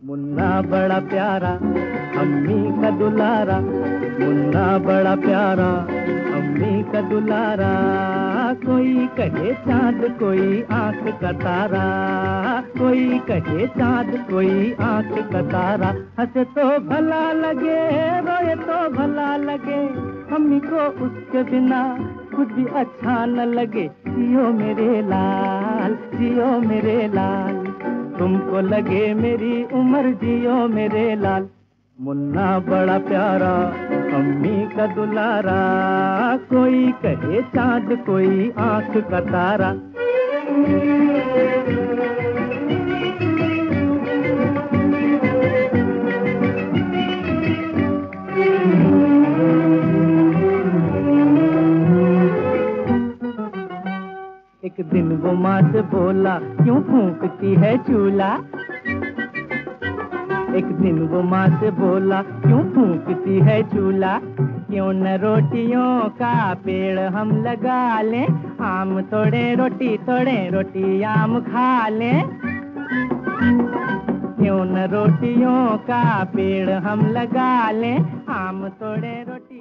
मुन्ना बड़ा प्यारा अम्मी का दुलारा मुन्ना बड़ा प्यारा अम्मी का दुलारा कोई कहे चाँद कोई आँख का तारा कोई कहे चाँद कोई आँख का तारा हंसे तो भला लगे रोए तो भला लगे अम्मी को उसके बिना खुद भी अच्छा न लगे, जियो मेरे लाल, जियो मेरे लाल। तुमको लगे मेरी उम्र, जियो मेरे लाल। मुन्ना बड़ा प्यारा, अम्मी का दुलारा। कोई कहे चाँद, कोई आँख का तारा। एक दिन वो माँ से बोला, क्यों फूकती है चूल्हा एक दिन वो माँ से बोला, क्यों फूकती है चूल्हा क्यों न रोटियों का पेड़ हम लगा लें? आम थोड़े रोटी थोड़े रोटी आम खा लें? क्यों न रोटियों का पेड़ हम लगा लें? आम थोड़े रोटी